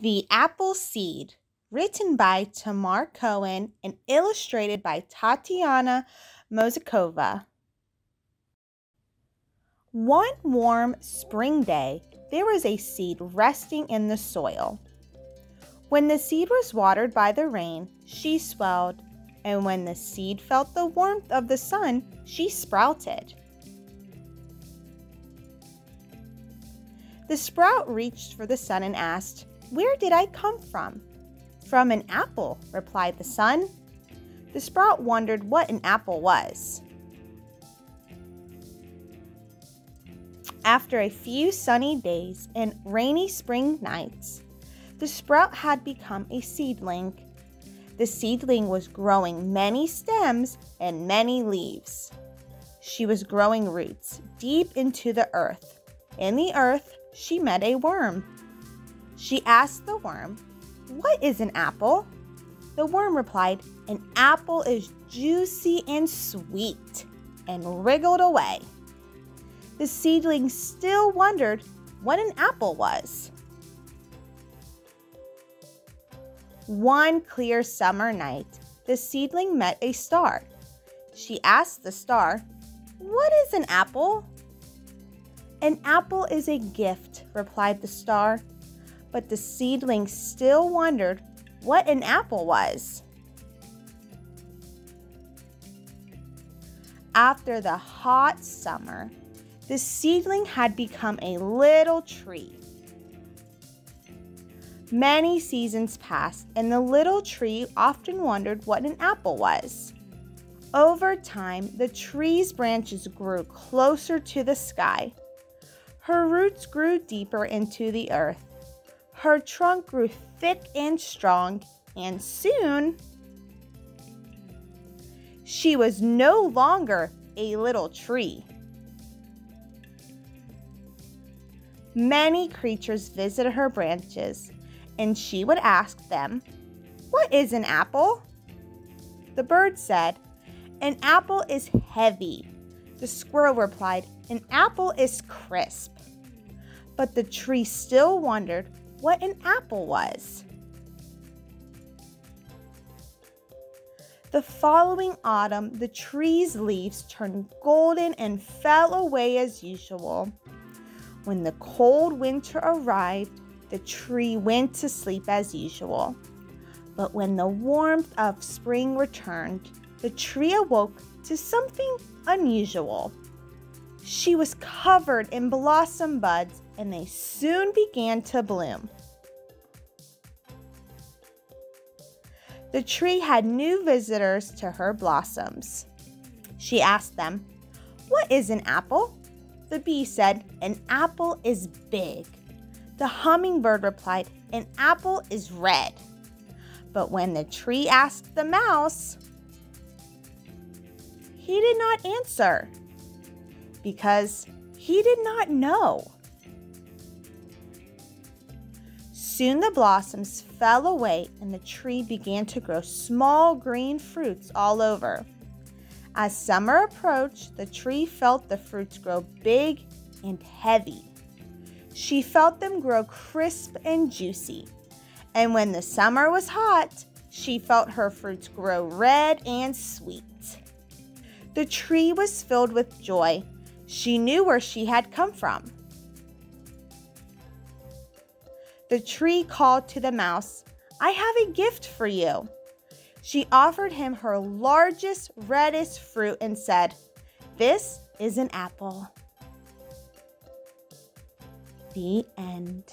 The Apple Seed, written by Tamar Cohen and illustrated by Tatiana Moseikova. One warm spring day, there was a seed resting in the soil. When the seed was watered by the rain, she swelled, and when the seed felt the warmth of the sun, she sprouted. The sprout reached for the sun and asked, where did I come from? From an apple, replied the sun. The sprout wondered what an apple was. After a few sunny days and rainy spring nights, the sprout had become a seedling. The seedling was growing many stems and many leaves. She was growing roots deep into the earth. In the earth, she met a worm. She asked the worm, What is an apple? The worm replied, An apple is juicy and sweet, and wriggled away. The seedling still wondered what an apple was. One clear summer night, the seedling met a star. She asked the star, What is an apple? An apple is a gift, replied the star but the seedling still wondered what an apple was. After the hot summer, the seedling had become a little tree. Many seasons passed, and the little tree often wondered what an apple was. Over time, the tree's branches grew closer to the sky. Her roots grew deeper into the earth, her trunk grew thick and strong, and soon she was no longer a little tree. Many creatures visited her branches, and she would ask them, What is an apple? The bird said, An apple is heavy. The squirrel replied, An apple is crisp. But the tree still wondered what an apple was. The following autumn, the tree's leaves turned golden and fell away as usual. When the cold winter arrived, the tree went to sleep as usual. But when the warmth of spring returned, the tree awoke to something unusual. She was covered in blossom buds and they soon began to bloom. The tree had new visitors to her blossoms. She asked them, What is an apple? The bee said, An apple is big. The hummingbird replied, An apple is red. But when the tree asked the mouse, he did not answer because he did not know. Soon the blossoms fell away and the tree began to grow small green fruits all over. As summer approached, the tree felt the fruits grow big and heavy. She felt them grow crisp and juicy. And when the summer was hot, she felt her fruits grow red and sweet. The tree was filled with joy. She knew where she had come from. The tree called to the mouse, I have a gift for you. She offered him her largest, reddest fruit and said, This is an apple. The end.